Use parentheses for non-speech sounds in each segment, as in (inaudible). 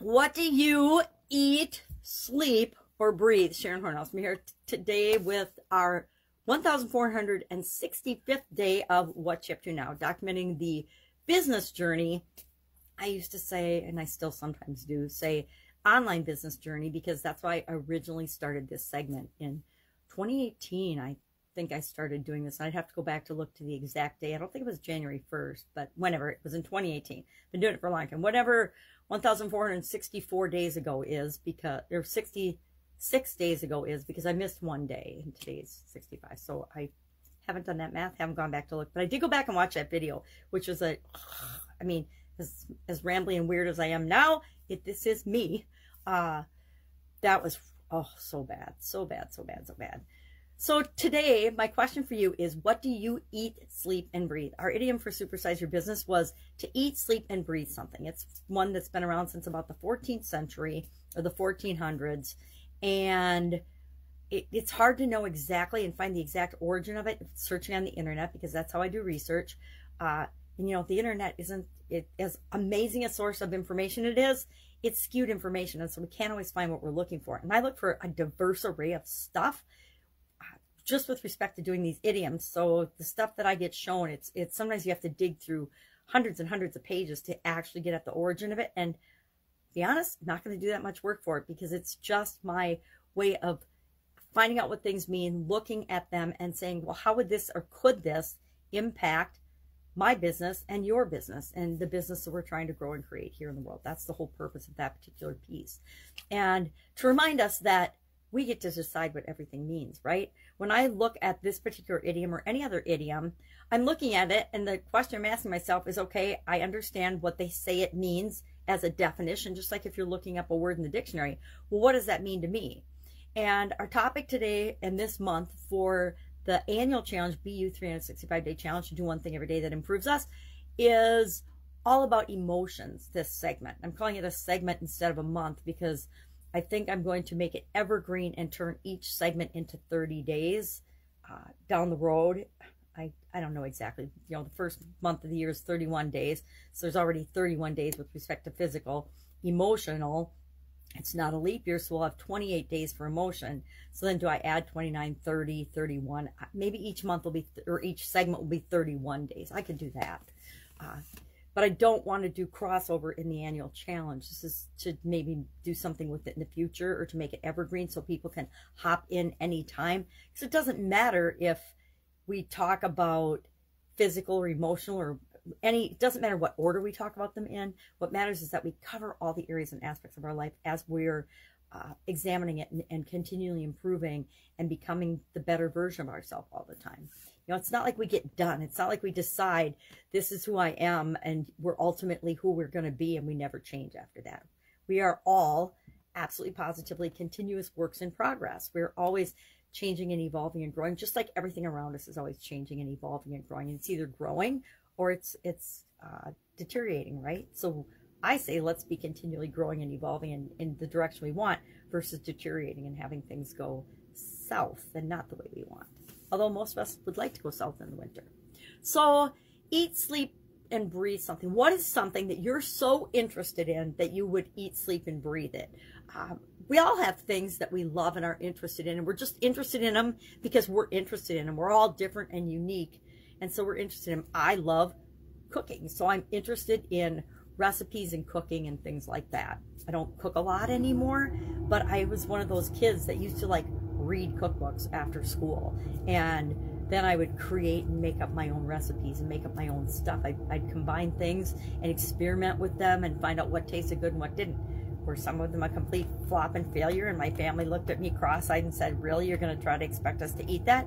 What do you eat, sleep, or breathe? Sharon Horne-Ellstrom. I'm here today with our 1465th day of What You Up To Now, documenting the business journey. I used to say, and I still sometimes do, say online business journey because that's why I originally started this segment in 2018. I think I started doing this. I'd have to go back to look to the exact day. I don't think it was January 1st, but whenever it was in 2018. Been doing it for a long time. Whatever 1,464 days ago is because, or 66 days ago is because I missed one day and today's 65. So I haven't done that math, haven't gone back to look, but I did go back and watch that video, which was a, (sighs) I mean, as, as rambly and weird as I am now, it, this is me. Uh, that was, oh, so bad, so bad, so bad, so bad. So today, my question for you is, what do you eat, sleep, and breathe? Our idiom for supersize your business was to eat, sleep, and breathe something. It's one that's been around since about the 14th century or the 1400s. And it, it's hard to know exactly and find the exact origin of it searching on the internet because that's how I do research. Uh, and you know, the internet isn't it, as amazing a source of information as it is, it's skewed information. And so we can't always find what we're looking for. And I look for a diverse array of stuff just with respect to doing these idioms. So the stuff that I get shown, it's it's sometimes you have to dig through hundreds and hundreds of pages to actually get at the origin of it. And be honest, I'm not going to do that much work for it because it's just my way of finding out what things mean, looking at them and saying, well, how would this or could this impact my business and your business and the business that we're trying to grow and create here in the world. That's the whole purpose of that particular piece. And to remind us that we get to decide what everything means, right? When I look at this particular idiom or any other idiom, I'm looking at it and the question I'm asking myself is, okay, I understand what they say it means as a definition, just like if you're looking up a word in the dictionary. Well, what does that mean to me? And our topic today and this month for the annual challenge, BU 365 day challenge to do one thing every day that improves us is all about emotions, this segment. I'm calling it a segment instead of a month because I think I'm going to make it evergreen and turn each segment into 30 days uh, down the road. I, I don't know exactly. You know, the first month of the year is 31 days. So there's already 31 days with respect to physical. Emotional, it's not a leap year, so we'll have 28 days for emotion. So then do I add 29, 30, 31? Maybe each month will be, or each segment will be 31 days. I could do that. Uh, but I don't want to do crossover in the annual challenge. This is to maybe do something with it in the future or to make it evergreen so people can hop in anytime. Because it doesn't matter if we talk about physical or emotional or any, it doesn't matter what order we talk about them in. What matters is that we cover all the areas and aspects of our life as we're uh, examining it and, and continually improving and becoming the better version of ourselves all the time. You know, it's not like we get done. It's not like we decide this is who I am and we're ultimately who we're going to be and we never change after that. We are all absolutely positively continuous works in progress. We're always changing and evolving and growing, just like everything around us is always changing and evolving and growing. It's either growing or it's it's uh, deteriorating, right? So I say let's be continually growing and evolving in, in the direction we want versus deteriorating and having things go south and not the way we want although most of us would like to go south in the winter. So eat, sleep, and breathe something. What is something that you're so interested in that you would eat, sleep, and breathe it? Um, we all have things that we love and are interested in, and we're just interested in them because we're interested in them. We're all different and unique, and so we're interested in them. I love cooking, so I'm interested in recipes and cooking and things like that. I don't cook a lot anymore, but I was one of those kids that used to like read cookbooks after school. And then I would create and make up my own recipes and make up my own stuff. I'd, I'd combine things and experiment with them and find out what tasted good and what didn't. Were some of them a complete flop and failure? And my family looked at me cross-eyed and said, really, you're going to try to expect us to eat that?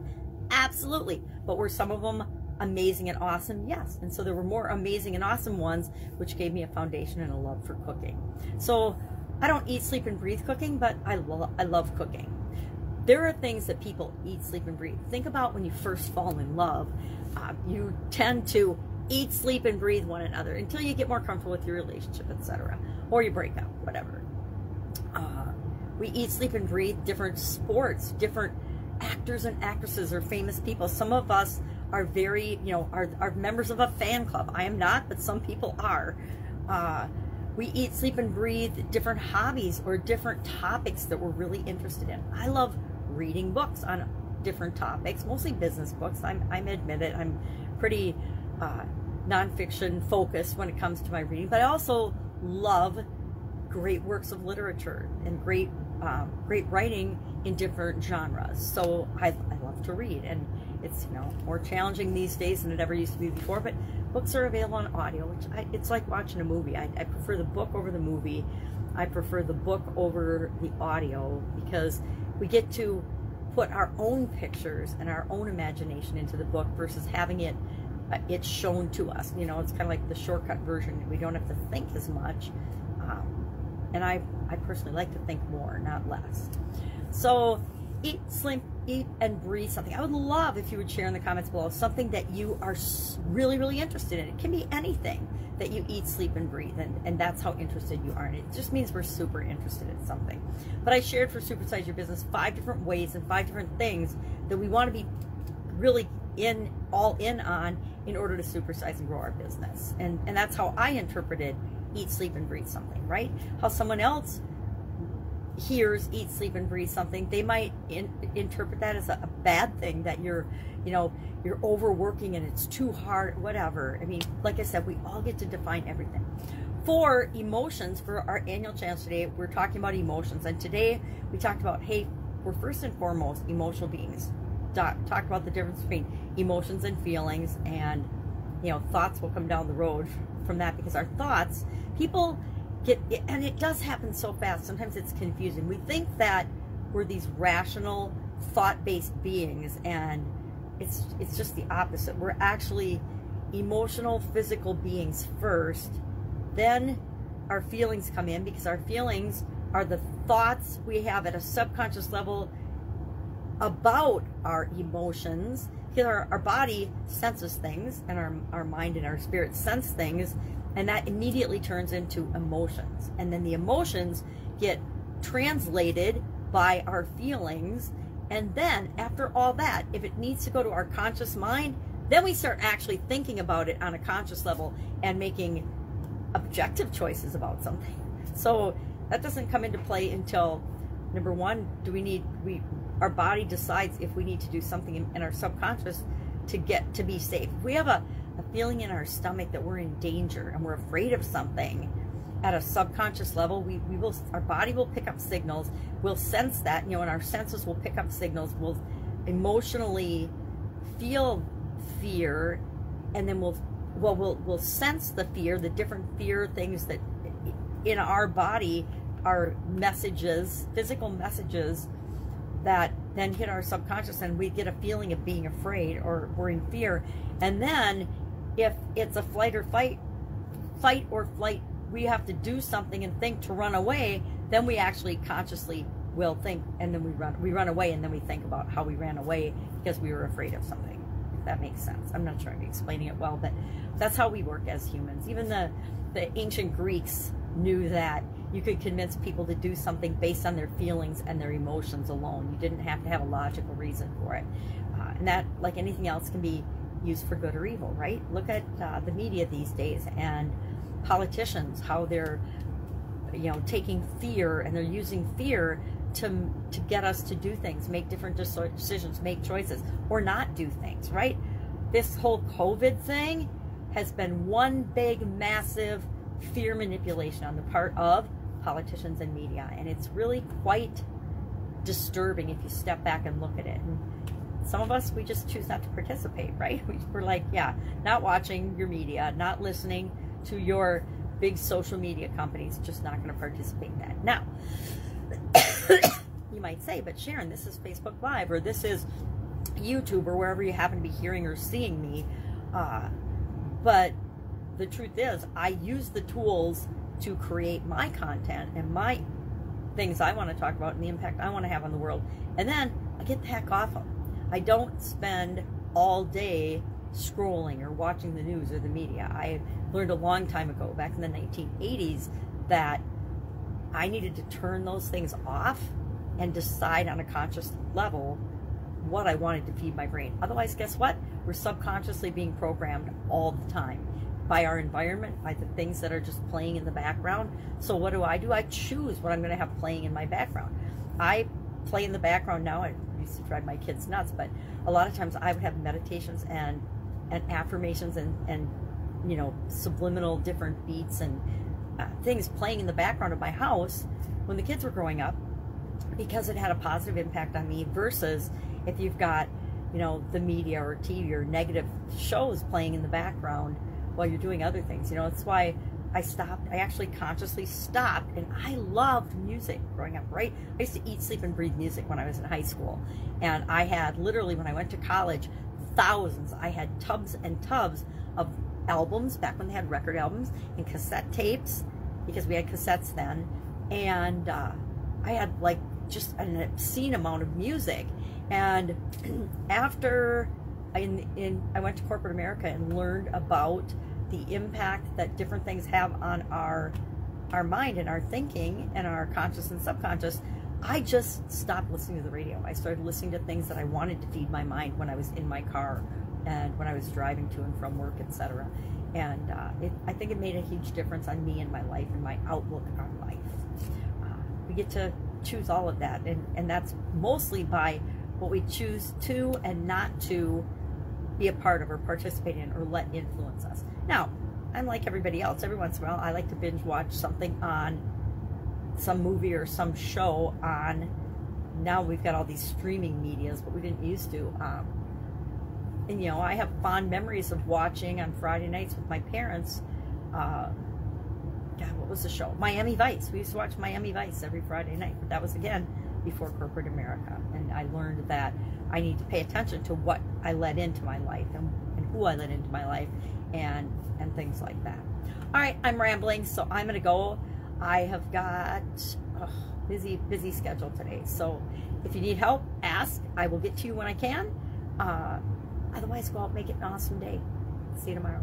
Absolutely. But were some of them amazing and awesome? Yes. And so there were more amazing and awesome ones, which gave me a foundation and a love for cooking. So I don't eat, sleep, and breathe cooking, but I, lo I love cooking there are things that people eat, sleep, and breathe. Think about when you first fall in love. Uh, you tend to eat, sleep, and breathe one another until you get more comfortable with your relationship, etc. Or you break up, whatever. Uh, we eat, sleep, and breathe different sports, different actors and actresses or famous people. Some of us are very, you know, are, are members of a fan club. I am not, but some people are. Uh, we eat, sleep, and breathe different hobbies or different topics that we're really interested in. I love reading books on different topics, mostly business books. I'm, I'm admit it, I'm pretty uh, nonfiction focused when it comes to my reading, but I also love great works of literature and great um, great writing in different genres. So I, I love to read, and it's you know more challenging these days than it ever used to be before. But books are available on audio, which I, it's like watching a movie. I, I prefer the book over the movie. I prefer the book over the audio because we get to put our own pictures and our own imagination into the book versus having it uh, it's shown to us. You know, it's kind of like the shortcut version. We don't have to think as much. Um, and I, I personally like to think more, not less. So eat, sleep, eat, and breathe something. I would love if you would share in the comments below something that you are really, really interested in. It can be anything that you eat, sleep, and breathe, and, and that's how interested you are in it. It just means we're super interested in something. But I shared for Supersize Your Business five different ways and five different things that we want to be really in all in on in order to supersize and grow our business. And and that's how I interpreted eat, sleep, and breathe something, right? How someone else hears eat, sleep, and breathe something, they might in, interpret that as a, a, bad thing that you're, you know, you're overworking and it's too hard, whatever. I mean, like I said, we all get to define everything. For emotions, for our annual challenge today, we're talking about emotions. And today we talked about, hey, we're first and foremost emotional beings talk, talk about the difference between emotions and feelings and you know thoughts will come down the road from that because our thoughts people get and it does happen so fast. Sometimes it's confusing. We think that we're these rational thought-based beings and it's it's just the opposite. We're actually emotional physical beings first then our feelings come in because our feelings are the thoughts we have at a subconscious level about our emotions. Because our, our body senses things and our, our mind and our spirit sense things and that immediately turns into emotions. And then the emotions get translated by our feelings. And then after all that if it needs to go to our conscious mind then we start actually thinking about it on a conscious level and making objective choices about something. So that doesn't come into play until number one do we need we our body decides if we need to do something in, in our subconscious to get to be safe. We have a, a feeling in our stomach that we're in danger and we're afraid of something at a subconscious level, we, we will our body will pick up signals. We'll sense that, you know, and our senses will pick up signals. We'll emotionally feel fear and then we'll well we'll we'll sense the fear, the different fear things that in our body are messages, physical messages that then hit our subconscious and we get a feeling of being afraid or we're in fear. And then if it's a flight or fight, fight or flight, we have to do something and think to run away, then we actually consciously will think and then we run we run away and then we think about how we ran away because we were afraid of something. If that makes sense. I'm not sure I'm explaining it well, but that's how we work as humans. Even the the ancient Greeks knew that you could convince people to do something based on their feelings and their emotions alone. You didn't have to have a logical reason for it. Uh, and that, like anything else, can be used for good or evil, right? Look at uh, the media these days and politicians, how they're, you know, taking fear and they're using fear to to get us to do things, make different decisions, make choices, or not do things, right? This whole COVID thing has been one big, massive fear manipulation on the part of politicians and media. And it's really quite disturbing if you step back and look at it. And some of us, we just choose not to participate, right? (laughs) We're like, yeah, not watching your media, not listening to your big social media companies, just not going to participate in that. Now, (coughs) you might say, but Sharon, this is Facebook Live or this is YouTube or wherever you happen to be hearing or seeing me. Uh, but the truth is, I use the tools to create my content and my things I want to talk about and the impact I want to have on the world. And then I get the heck off of them. I don't spend all day scrolling or watching the news or the media. I learned a long time ago, back in the 1980s, that I needed to turn those things off and decide on a conscious level what I wanted to feed my brain. Otherwise, guess what? We're subconsciously being programmed all the time by our environment, by the things that are just playing in the background. So what do I do? I choose what I'm going to have playing in my background. I play in the background now. I used to drive my kids nuts, but a lot of times I would have meditations and and affirmations and and you know subliminal different beats and uh, things playing in the background of my house when the kids were growing up because it had a positive impact on me versus if you've got you know the media or TV or negative shows playing in the background while you're doing other things. You know, that's why I stopped. I actually consciously stopped, and I loved music growing up. Right, I used to eat, sleep, and breathe music when I was in high school, and I had literally when I went to college, thousands. I had tubs and tubs of albums back when they had record albums and cassette tapes because we had cassettes then, and uh, I had like just an obscene amount of music. And (clears throat) after in, in, I went to corporate America and learned about the impact that different things have on our our mind and our thinking and our conscious and subconscious, I just stopped listening to the radio. I started listening to things that I wanted to feed my mind when I was in my car and when I was driving to and from work, etc. And uh, it, I think it made a huge difference on me and my life and my outlook on life. Uh, we get to choose all of that, and, and that's mostly by what we choose to and not to be a part of or participate in or let influence us. Now, I'm like everybody else. Every once in a while, I like to binge watch something on some movie or some show on. Now we've got all these streaming medias, but we didn't used to. Um, and you know, I have fond memories of watching on Friday nights with my parents. Uh, God, what was the show? Miami Vice. We used to watch Miami Vice every Friday night. But that was again before corporate America, and I learned that I need to pay attention to what I let into my life and, and who I let into my life and and things like that. All right, I'm rambling, so I'm gonna go. I have got oh, busy busy schedule today, so if you need help, ask. I will get to you when I can. Uh, otherwise, go out make it an awesome day. See you tomorrow.